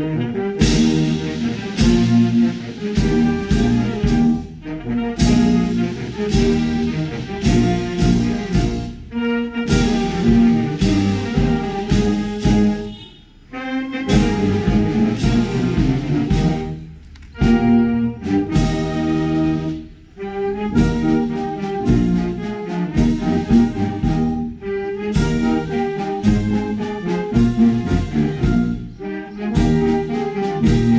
Mm-hmm. you.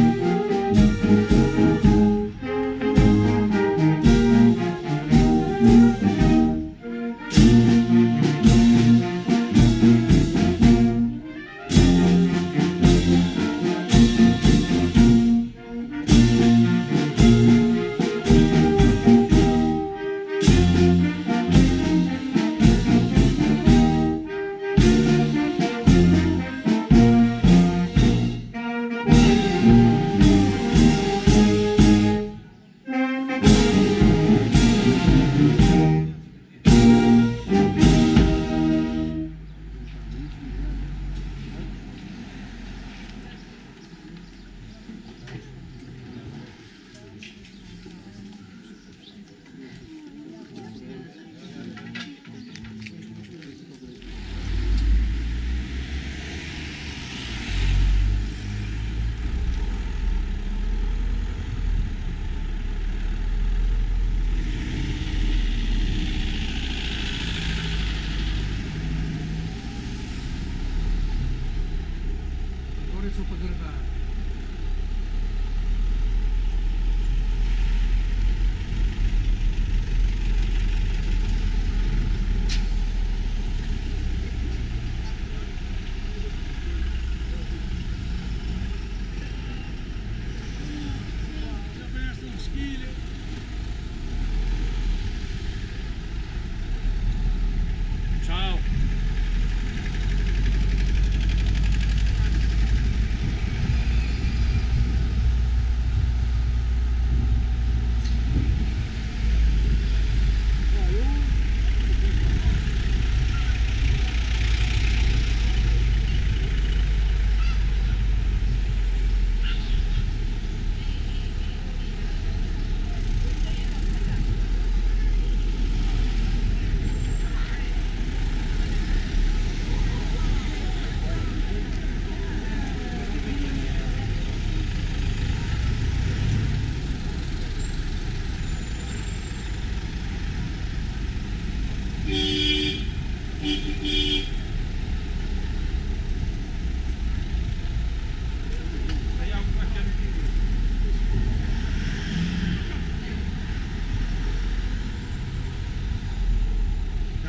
sopa kırık ha.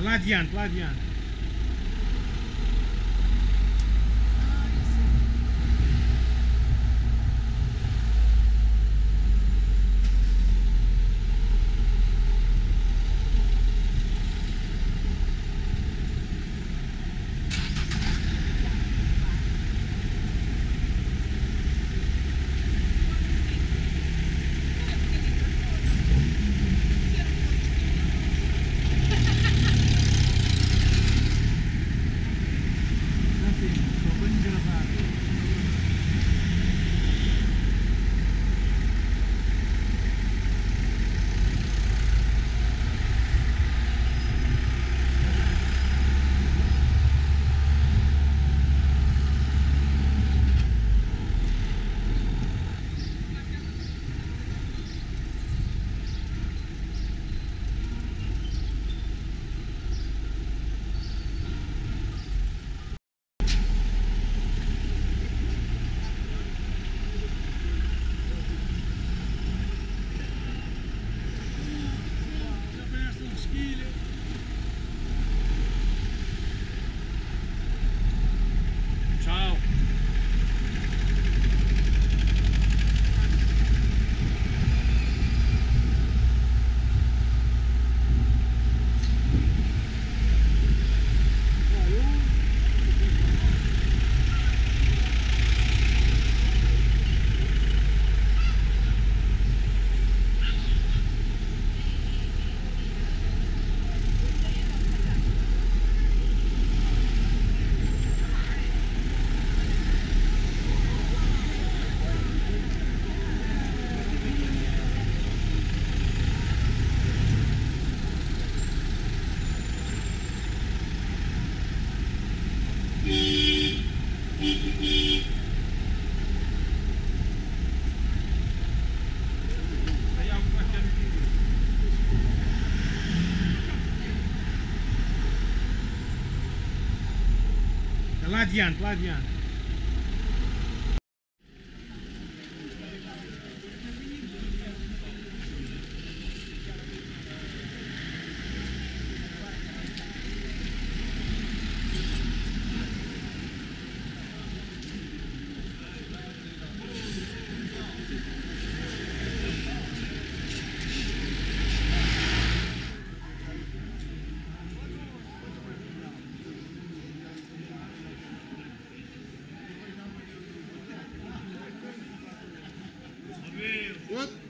Lá adiante, lá adiante. Lá adiante, lá. Good.